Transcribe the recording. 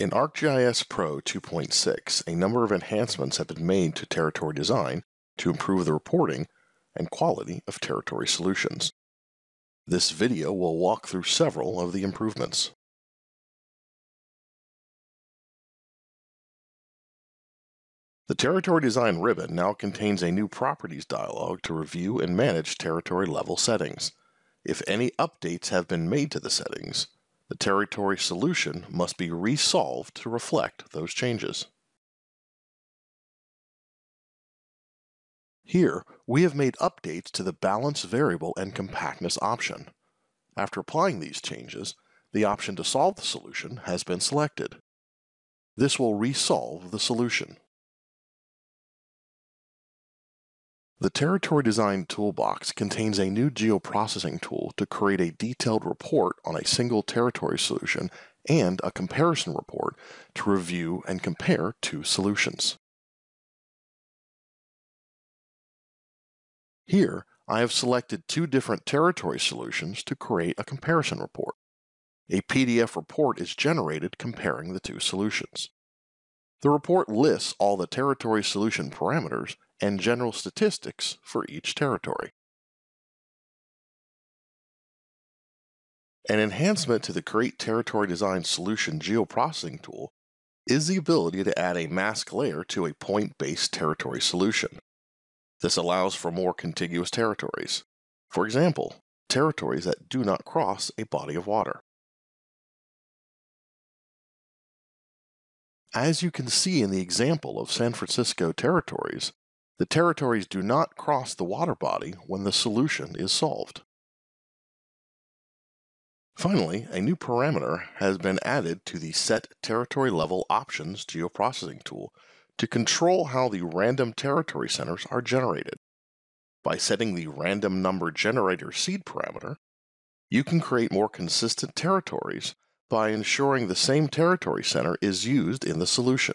In ArcGIS Pro 2.6, a number of enhancements have been made to territory design to improve the reporting and quality of territory solutions. This video will walk through several of the improvements. The Territory Design ribbon now contains a new Properties dialog to review and manage territory level settings. If any updates have been made to the settings, the territory solution must be resolved to reflect those changes. Here, we have made updates to the balance variable and compactness option. After applying these changes, the option to solve the solution has been selected. This will resolve the solution. The Territory Design Toolbox contains a new geoprocessing tool to create a detailed report on a single territory solution and a comparison report to review and compare two solutions. Here, I have selected two different territory solutions to create a comparison report. A PDF report is generated comparing the two solutions. The report lists all the territory solution parameters and general statistics for each territory. An enhancement to the Create Territory Design Solution geoprocessing tool is the ability to add a mask layer to a point-based territory solution. This allows for more contiguous territories. For example, territories that do not cross a body of water. As you can see in the example of San Francisco territories, the territories do not cross the water body when the solution is solved. Finally, a new parameter has been added to the Set Territory Level Options geoprocessing tool to control how the random territory centers are generated. By setting the random number generator seed parameter, you can create more consistent territories by ensuring the same territory center is used in the solution.